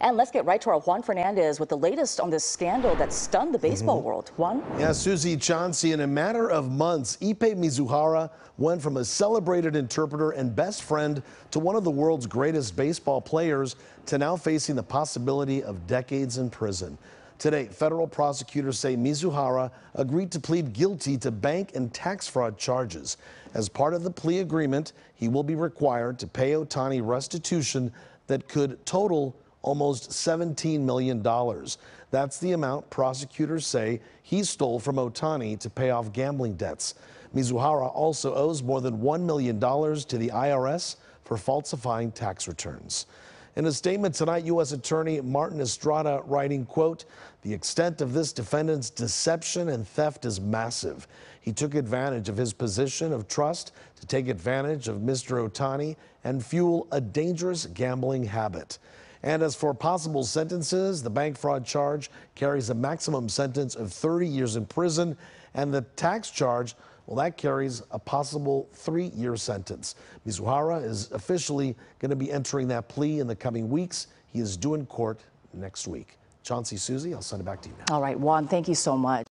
And let's get right to our Juan Fernandez with the latest on this scandal that stunned the baseball mm -hmm. world. Juan? Yeah, Susie Chauncey, in a matter of months, Ippei Mizuhara went from a celebrated interpreter and best friend to one of the world's greatest baseball players to now facing the possibility of decades in prison. Today, federal prosecutors say Mizuhara agreed to plead guilty to bank and tax fraud charges. As part of the plea agreement, he will be required to pay Ohtani restitution that could total almost $17 million. That's the amount prosecutors say he stole from Ohtani to pay off gambling debts. Mizuhara also owes more than $1 million to the IRS for falsifying tax returns. In a statement tonight, U.S. Attorney Martin Estrada writing, quote, the extent of this defendant's deception and theft is massive. He took advantage of his position of trust to take advantage of Mr. Ohtani and fuel a dangerous gambling habit. And as for possible sentences, the bank fraud charge carries a maximum sentence of 30 years in prison, and the tax charge, well, that carries a possible three year sentence. Mizuhara is officially going to be entering that plea in the coming weeks. He is due in court next week. Chauncey Susie, I'll send it back to you now. All right, Juan, thank you so much.